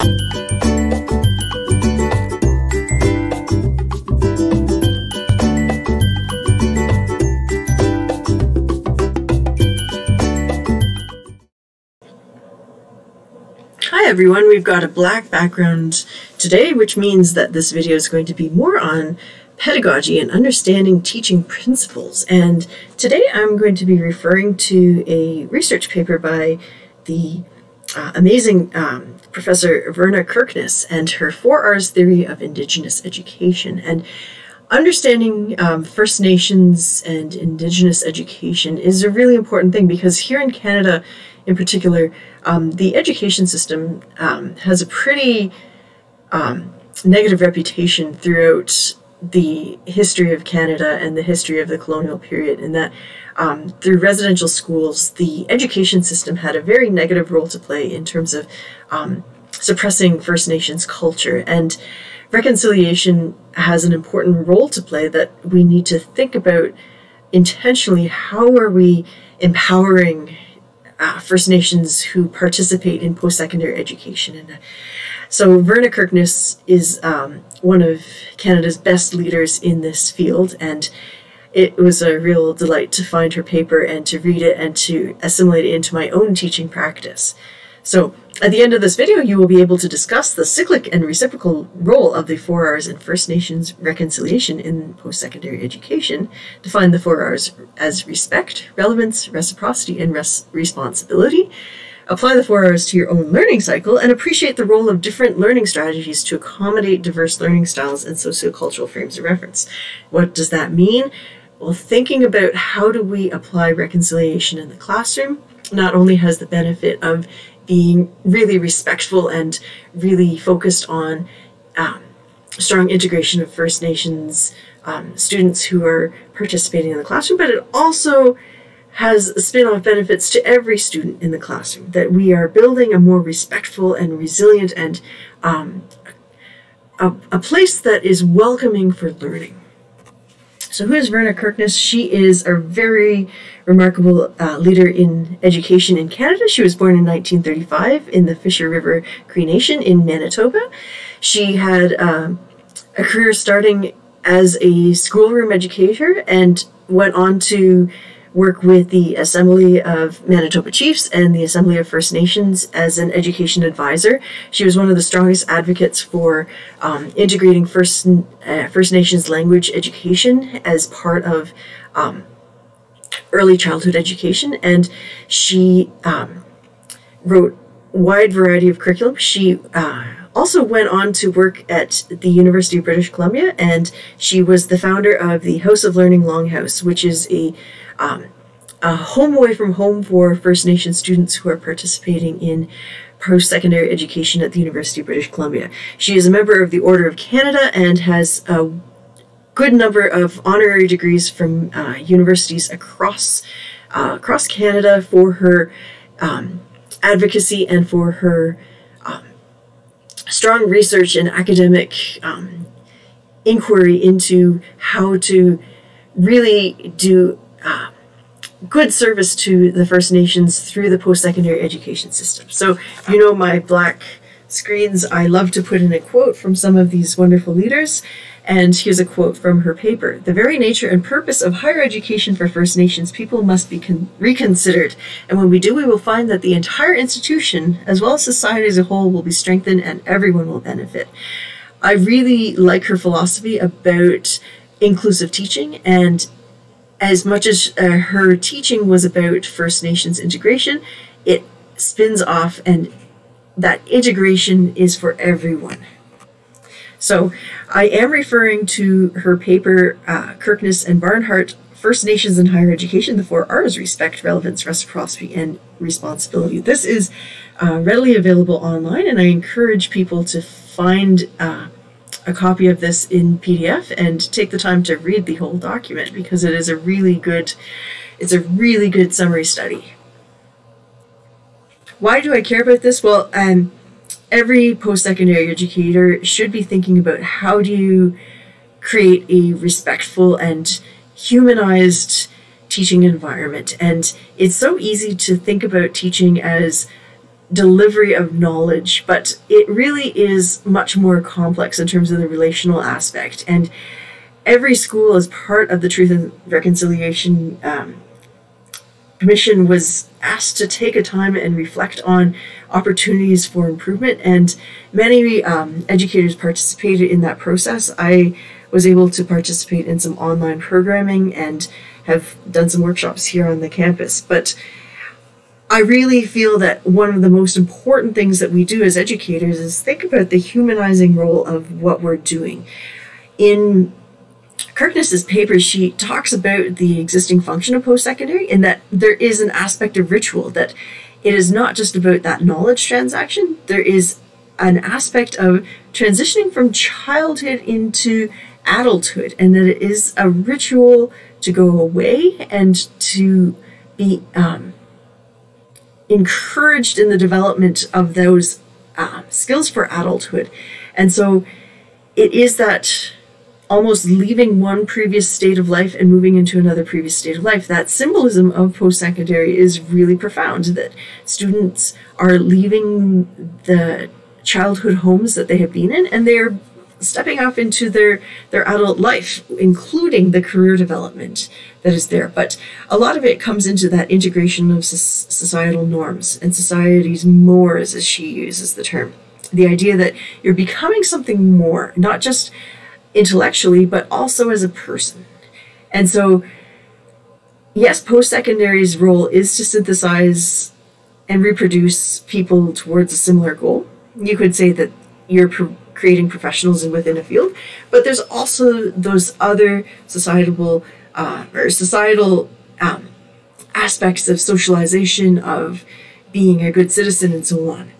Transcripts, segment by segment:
Hi everyone, we've got a black background today, which means that this video is going to be more on pedagogy and understanding teaching principles. And today I'm going to be referring to a research paper by the uh, amazing um, Professor Verna Kirkness and her 4Rs theory of Indigenous education. And understanding um, First Nations and Indigenous education is a really important thing because here in Canada, in particular, um, the education system um, has a pretty um, negative reputation throughout the history of Canada and the history of the colonial period, in that um, through residential schools, the education system had a very negative role to play in terms of um, suppressing First Nations culture. And reconciliation has an important role to play that we need to think about intentionally how are we empowering uh, First Nations who participate in post-secondary education. And uh, so Verna Kirkness is um, one of Canada's best leaders in this field, and it was a real delight to find her paper and to read it and to assimilate it into my own teaching practice. So at the end of this video, you will be able to discuss the cyclic and reciprocal role of the 4Rs in First Nations reconciliation in post-secondary education, define the 4Rs as respect, relevance, reciprocity, and res responsibility, apply the 4Rs to your own learning cycle, and appreciate the role of different learning strategies to accommodate diverse learning styles and sociocultural frames of reference. What does that mean? Well, thinking about how do we apply reconciliation in the classroom not only has the benefit of being really respectful and really focused on um, strong integration of First Nations um, students who are participating in the classroom, but it also has spin-off benefits to every student in the classroom, that we are building a more respectful and resilient and um, a, a place that is welcoming for learning. So who is Verna Kirkness? She is a very remarkable uh, leader in education in Canada. She was born in 1935 in the Fisher River Cree Nation in Manitoba. She had uh, a career starting as a schoolroom educator and went on to work with the Assembly of Manitoba Chiefs and the Assembly of First Nations as an education advisor. She was one of the strongest advocates for um, integrating First, uh, First Nations language education as part of um, early childhood education, and she um, wrote wide variety of curriculum. She uh, also went on to work at the University of British Columbia, and she was the founder of the House of Learning Longhouse, which is a um, a home away from home for First Nation students who are participating in post-secondary education at the University of British Columbia. She is a member of the Order of Canada and has a good number of honorary degrees from uh, universities across uh, across Canada for her um, advocacy and for her strong research and academic um, inquiry into how to really do uh, good service to the First Nations through the post-secondary education system. So you know my black screens, I love to put in a quote from some of these wonderful leaders. And here's a quote from her paper. The very nature and purpose of higher education for First Nations people must be reconsidered. And when we do, we will find that the entire institution, as well as society as a whole, will be strengthened and everyone will benefit. I really like her philosophy about inclusive teaching and as much as uh, her teaching was about First Nations integration, it spins off and that integration is for everyone. So I am referring to her paper, uh, Kirkness and Barnhardt, First Nations in Higher Education, the four R's, respect, relevance, reciprocity, and responsibility. This is uh, readily available online, and I encourage people to find uh, a copy of this in PDF and take the time to read the whole document because it is a really good, it's a really good summary study. Why do I care about this? Well, um, every post-secondary educator should be thinking about how do you create a respectful and humanized teaching environment. And it's so easy to think about teaching as delivery of knowledge, but it really is much more complex in terms of the relational aspect. And every school, as part of the Truth and Reconciliation um, Commission, was asked to take a time and reflect on opportunities for improvement. And many um, educators participated in that process. I was able to participate in some online programming and have done some workshops here on the campus. But I really feel that one of the most important things that we do as educators is think about the humanizing role of what we're doing. In Kirkness's paper, she talks about the existing function of post-secondary and that there is an aspect of ritual, that it is not just about that knowledge transaction, there is an aspect of transitioning from childhood into adulthood, and that it is a ritual to go away and to be um, encouraged in the development of those uh, skills for adulthood. And so it is that almost leaving one previous state of life and moving into another previous state of life. That symbolism of post secondary is really profound that students are leaving the childhood homes that they have been in and they're stepping off into their their adult life including the career development that is there but a lot of it comes into that integration of societal norms and society's mores as she uses the term the idea that you're becoming something more not just intellectually but also as a person and so yes post-secondary's role is to synthesize and reproduce people towards a similar goal you could say that you're creating professionals within a field, but there's also those other societal uh, or societal um, aspects of socialization, of being a good citizen, and so on.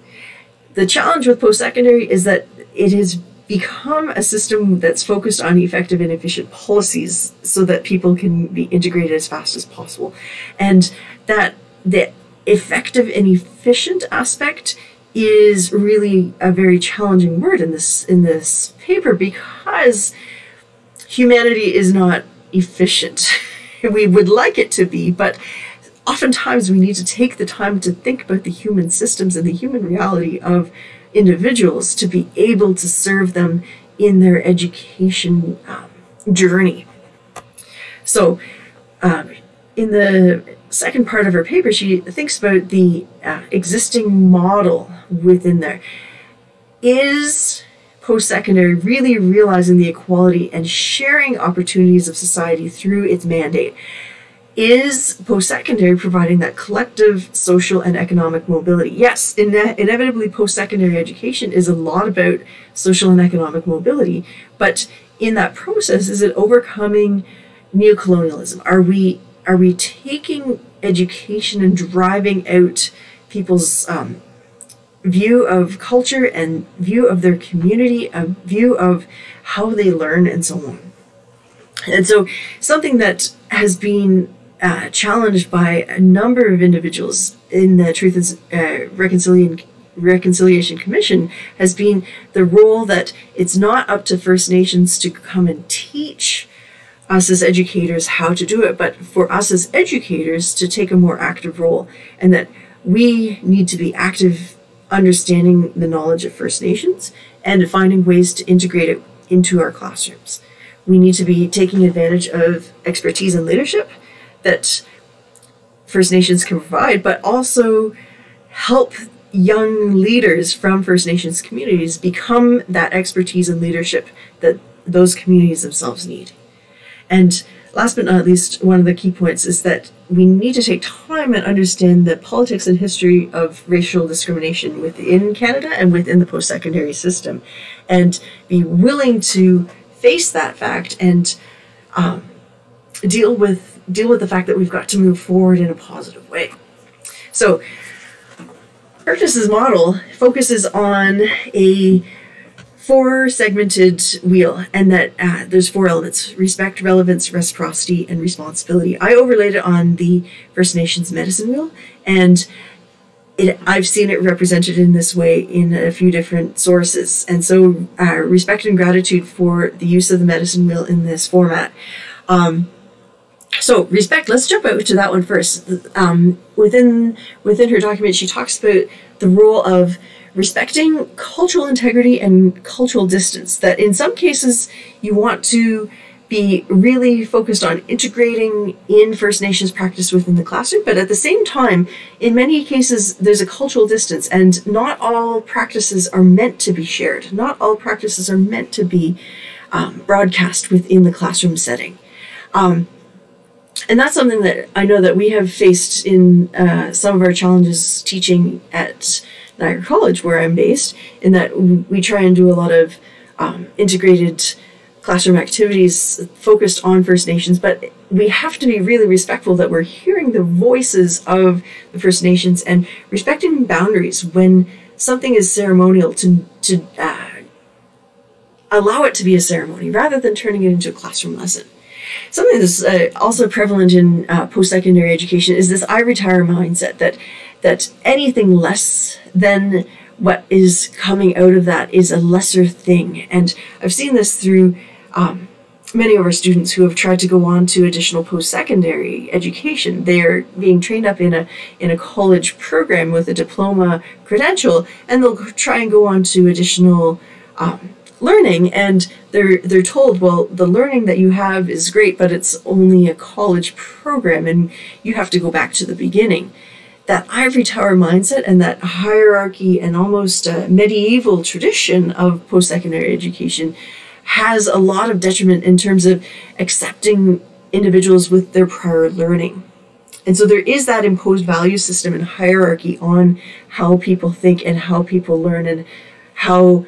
The challenge with post secondary is that it has become a system that's focused on effective and efficient policies so that people can be integrated as fast as possible. And that the effective and efficient aspect is really a very challenging word in this in this paper because humanity is not efficient. we would like it to be, but oftentimes we need to take the time to think about the human systems and the human reality of individuals to be able to serve them in their education um, journey. So, um, in the second part of her paper, she thinks about the uh, existing model within there. Is post secondary really realizing the equality and sharing opportunities of society through its mandate? Is post secondary providing that collective social and economic mobility? Yes, ine- inevitably, post secondary education is a lot about social and economic mobility, but in that process, is it overcoming neocolonialism? Are we are we taking education and driving out people's um, view of culture and view of their community, a view of how they learn, and so on? And so, something that has been uh, challenged by a number of individuals in the Truth and uh, Reconciliation Reconciliation Commission has been the role that it's not up to First Nations to come and teach us as educators how to do it, but for us as educators to take a more active role, and that we need to be active understanding the knowledge of First Nations and finding ways to integrate it into our classrooms. We need to be taking advantage of expertise and leadership that First Nations can provide, but also help young leaders from First Nations communities become that expertise and leadership that those communities themselves need. And last but not least, one of the key points is that we need to take time and understand the politics and history of racial discrimination within Canada and within the post secondary system, and be willing to face that fact and um, deal with deal with the fact that we've got to move forward in a positive way. So, Kirkness's model focuses on a four segmented wheel and that uh, there's four elements respect relevance reciprocity and responsibility. I overlaid it on the first nations medicine wheel and it, i've seen it represented in this way in a few different sources. And so uh, respect and gratitude for the use of the medicine wheel in this format. Um, so respect let's jump out to that one first um, within within her document she talks about the role of respecting cultural integrity and cultural distance. That in some cases you want to be really focused on integrating in First Nations practice within the classroom, but at the same time, in many cases, there's a cultural distance, and not all practices are meant to be shared. Not all practices are meant to be um, broadcast within the classroom setting. Um, and that's something that I know that we have faced in uh, some of our challenges teaching at Niagara College, where I'm based, in that we try and do a lot of um, integrated classroom activities focused on First Nations, but we have to be really respectful that we're hearing the voices of the First Nations and respecting boundaries when something is ceremonial to, to uh, allow it to be a ceremony rather than turning it into a classroom lesson. Something that's uh, also prevalent in uh, post-secondary education is this ivory tower mindset that that anything less than what is coming out of that is a lesser thing. And I've seen this through um, many of our students who have tried to go on to additional post-secondary education. They are being trained up in a in a college program with a diploma credential, and they'll try and go on to additional um, learning and they're they're told well the learning that you have is great but it's only a college program and you have to go back to the beginning. That ivory tower mindset and that hierarchy and almost medieval tradition of post-secondary education has a lot of detriment in terms of accepting individuals with their prior learning. And so there is that imposed value system and hierarchy on how people think and how people learn and how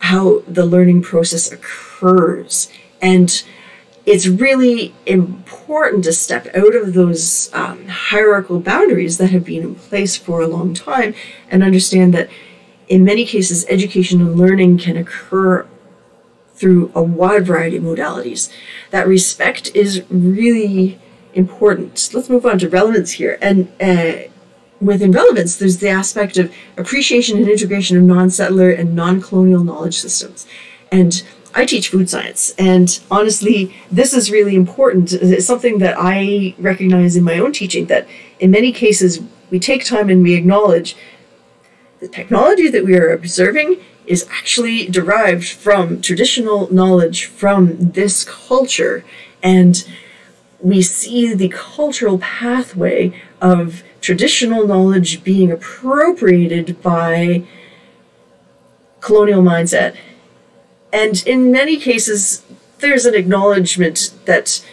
how the learning process occurs. And it's really important to step out of those um, hierarchical boundaries that have been in place for a long time and understand that in many cases, education and learning can occur through a wide variety of modalities. That respect is really important. Let's move on to relevance here. And uh, within relevance, there's the aspect of appreciation and integration of non-settler and non-colonial knowledge systems. And I teach food science, and honestly, this is really important. It's something that I recognize in my own teaching that in many cases we take time and we acknowledge the technology that we are observing is actually derived from traditional knowledge from this culture. And we see the cultural pathway of traditional knowledge being appropriated by colonial mindset. And in many cases, there's an acknowledgement that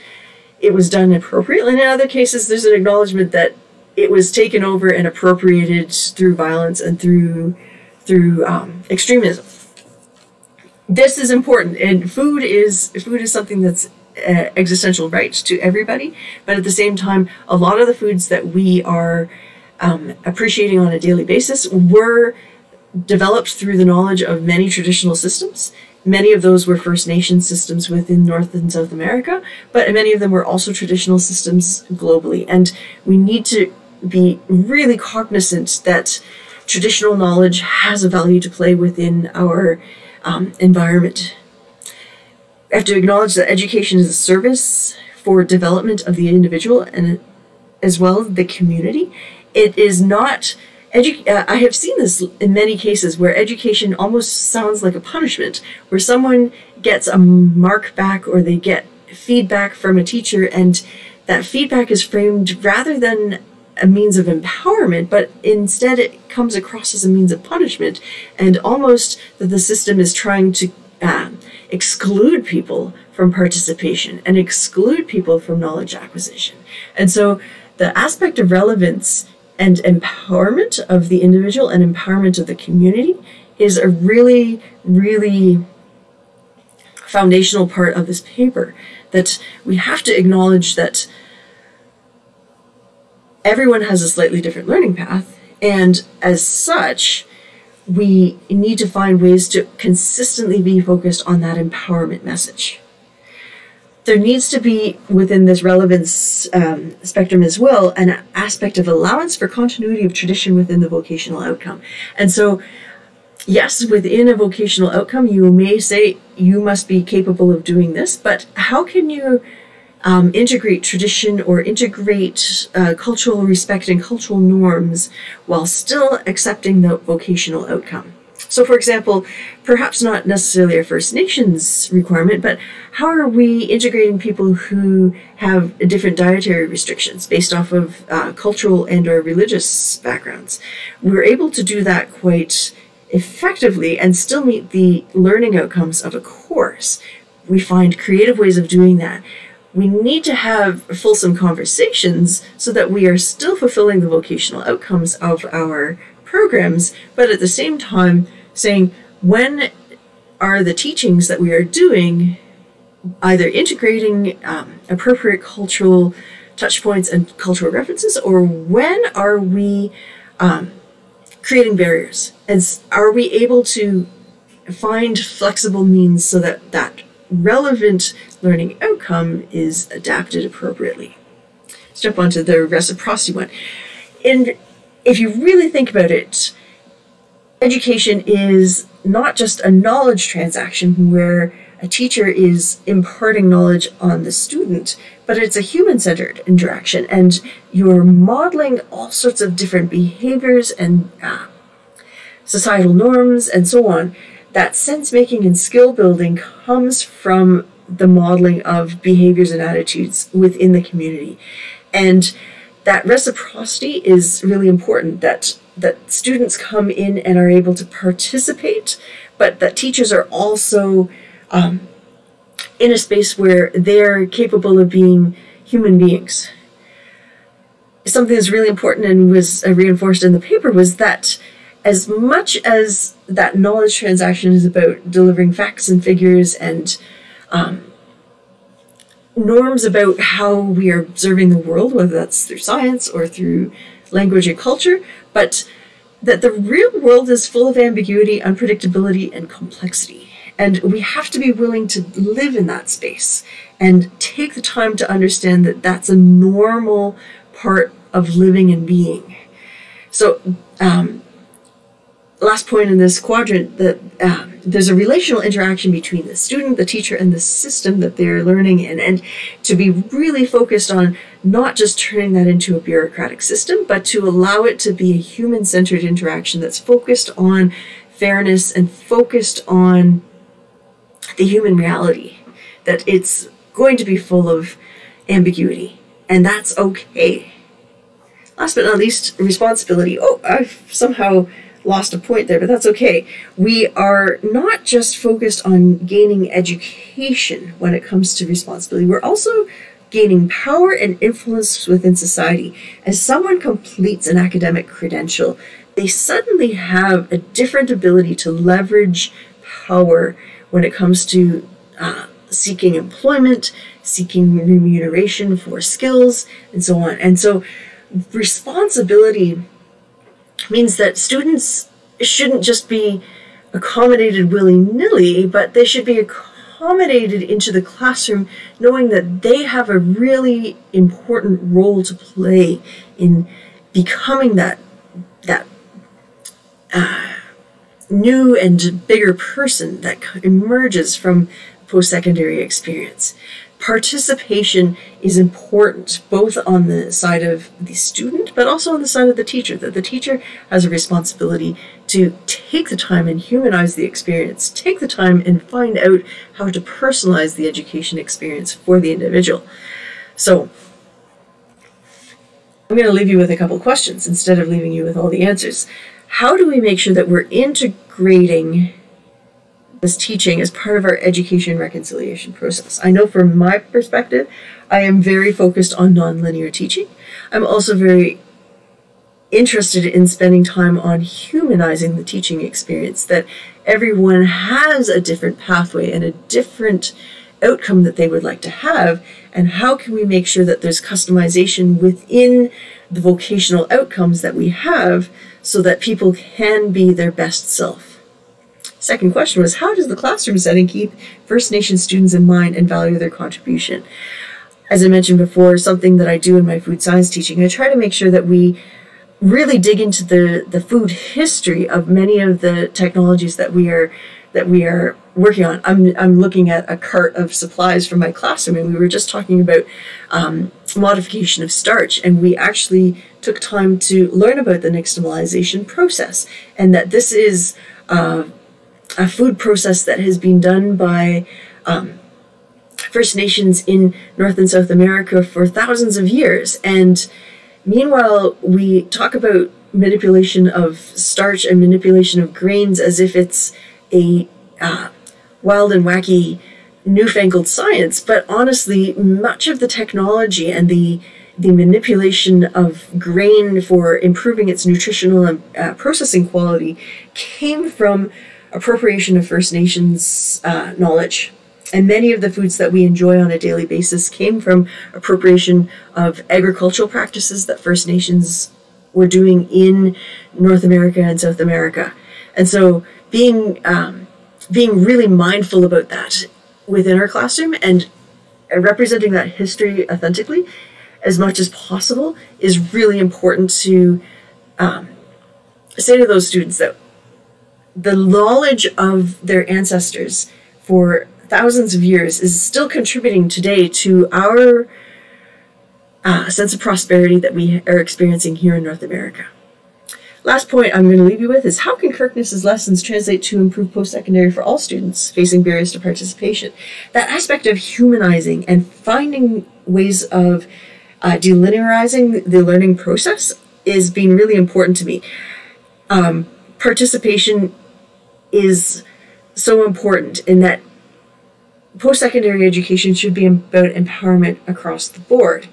it was done appropriately. And in other cases, there's an acknowledgement that it was taken over and appropriated through violence and through through um, extremism. This is important, and food is food is something that's uh, existential rights to everybody, but at the same time, a lot of the foods that we are um, appreciating on a daily basis were developed through the knowledge of many traditional systems. Many of those were First Nation systems within North and South America, but many of them were also traditional systems globally. And we need to be really cognizant that traditional knowledge has a value to play within our um, environment have to acknowledge that education is a service for development of the individual and as well the community. It is not Edu- uh, I have seen this in many cases where education almost sounds like a punishment, where someone gets a mark back or they get feedback from a teacher, and that feedback is framed rather than a means of empowerment, but instead it comes across as a means of punishment, and almost that the system is trying to uh, exclude people from participation and exclude people from knowledge acquisition. And so the aspect of relevance and empowerment of the individual and empowerment of the community is a really, really foundational part of this paper. That we have to acknowledge that everyone has a slightly different learning path, and as such, we need to find ways to consistently be focused on that empowerment message. There needs to be within this relevance um, spectrum as well an aspect of allowance for continuity of tradition within the vocational outcome. And so, yes, within a vocational outcome, you may say you must be capable of doing this, but how can you um, integrate tradition or integrate uh, cultural respect and cultural norms while still accepting the vocational outcome. So, for example, perhaps not necessarily a First Nations requirement, but how are we integrating people who have different dietary restrictions based off of uh, cultural and or religious backgrounds? We're able to do that quite effectively and still meet the learning outcomes of a course. We find creative ways of doing that we need to have fulsome conversations so that we are still fulfilling the vocational outcomes of our programs, but at the same time saying when are the teachings that we are doing either integrating um, appropriate cultural touch points and cultural references, or when are we um, creating barriers? And are we able to find flexible means so that that relevant learning outcome is adapted appropriately. Jump onto the reciprocity one. And if you really think about it, education is not just a knowledge transaction where a teacher is imparting knowledge on the student, but it's a human centered interaction, and you're modeling all sorts of different behaviors and uh, societal norms and so on that sense making and skill building comes from the modeling of behaviors and attitudes within the community. And that reciprocity is really important that that students come in and are able to participate, but that teachers are also um, in a space where they're capable of being human beings. Something that's really important and was uh, reinforced in the paper was that as much as that knowledge transaction is about delivering facts and figures and um, norms about how we are observing the world, whether that's through science or through language and culture, but that the real world is full of ambiguity, unpredictability, and complexity. And we have to be willing to live in that space and take the time to understand that that's a normal part of living and being. So, um, last point in this quadrant that uh, there's a relational interaction between the student, the teacher, and the system that they're learning in, and to be really focused on not just turning that into a bureaucratic system, but to allow it to be a human centered interaction that's focused on fairness and focused on the human reality, that it's going to be full of ambiguity, and that's okay. Last but not least, responsibility. Oh, I've somehow lost a point there, but that's okay. We are not just focused on gaining education when it comes to responsibility, we're also gaining power and influence within society. As someone completes an academic credential, they suddenly have a different ability to leverage power when it comes to uh, seeking employment, seeking remuneration for skills, and so on. And so, responsibility means that students shouldn't just be accommodated willy nilly, but they should be accommodated into the classroom knowing that they have a really important role to play in becoming that that uh, new and bigger person that emerges from post-secondary experience participation is important both on the side of the student but also on the side of the teacher that the teacher has a responsibility to take the time and humanize the experience take the time and find out how to personalize the education experience for the individual. So i'm going to leave you with a couple questions instead of leaving you with all the answers. How do we make sure that we're integrating this teaching as part of our education reconciliation process. I know from my perspective, I am very focused on nonlinear teaching. I'm also very interested in spending time on humanizing the teaching experience, that everyone has a different pathway and a different outcome that they would like to have, and how can we make sure that there's customization within the vocational outcomes that we have so that people can be their best self. Second question was How does the classroom setting keep First Nation students in mind and value their contribution? As I mentioned before, something that I do in my food science teaching, I try to make sure that we really dig into the, the food history of many of the technologies that we are that we are working on. I'm, I'm looking at a cart of supplies from my classroom, and we were just talking about um, modification of starch, and we actually took time to learn about the nixtamalization process, and that this is uh, a food process that has been done by um, First Nations in North and South America for thousands of years. And meanwhile, we talk about manipulation of starch and manipulation of grains as if it's a uh, wild and wacky newfangled science, but honestly, much of the technology and the the manipulation of grain for improving its nutritional and uh, processing quality came from appropriation of First Nations uh, knowledge. And many of the foods that we enjoy on a daily basis came from appropriation of agricultural practices that First Nations were doing in North America and South America. And so being um, being really mindful about that within our classroom and representing that history authentically as much as possible is really important to um, say to those students that the knowledge of their ancestors for thousands of years is still contributing today to our uh, sense of prosperity that we are experiencing here in North America. Last point I'm going to leave you with is how can Kirkness's lessons translate to improve post-secondary for all students facing barriers to participation? That aspect of humanizing and finding ways of uh, delinearizing the learning process is being really important to me. Um, participation is so important in that post-secondary education should be about empowerment across the board.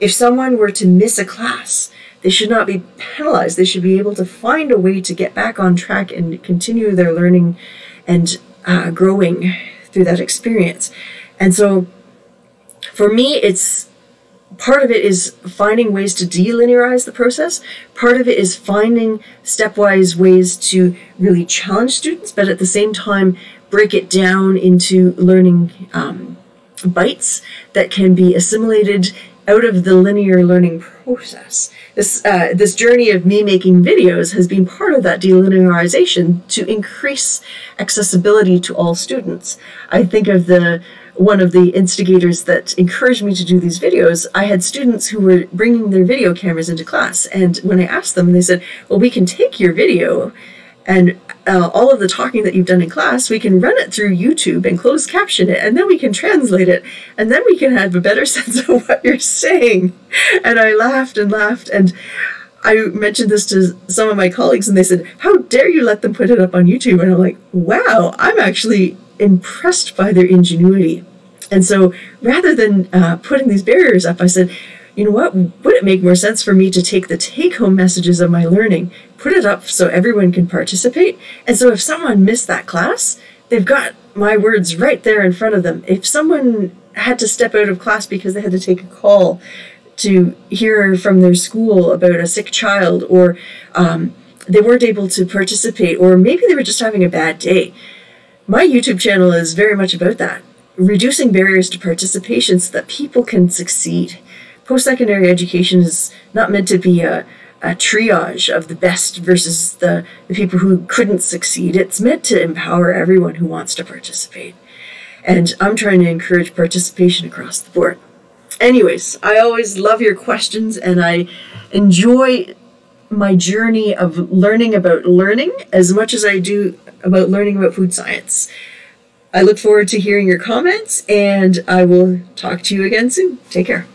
If someone were to miss a class, they should not be penalized. They should be able to find a way to get back on track and continue their learning and uh, growing through that experience. And so for me, it's part of it is finding ways to delinearize the process. Part of it is finding stepwise ways to really challenge students, but at the same time, break it down into learning um, bites that can be assimilated out of the linear learning process. This, uh, this journey of me making videos has been part of that delinearization to increase accessibility to all students. I think of the one of the instigators that encouraged me to do these videos, I had students who were bringing their video cameras into class. And when I asked them, they said, well, we can take your video and uh, all of the talking that you've done in class, we can run it through YouTube and closed caption it, and then we can translate it, and then we can have a better sense of what you're saying. And I laughed and laughed, and I mentioned this to some of my colleagues, and they said, How dare you let them put it up on YouTube? And I'm like, Wow, I'm actually impressed by their ingenuity. And so rather than uh, putting these barriers up, I said, you know what, would it make more sense for me to take the take home messages of my learning, put it up so everyone can participate? And so if someone missed that class, they've got my words right there in front of them. If someone had to step out of class because they had to take a call to hear from their school about a sick child, or um, they weren't able to participate, or maybe they were just having a bad day, my YouTube channel is very much about that reducing barriers to participation so that people can succeed post-secondary education is not meant to be a, a triage of the best versus the, the people who couldn't succeed. It's meant to empower everyone who wants to participate. And I'm trying to encourage participation across the board. Anyways, I always love your questions and I enjoy my journey of learning about learning as much as I do about learning about food science. I look forward to hearing your comments and I will talk to you again soon. Take care.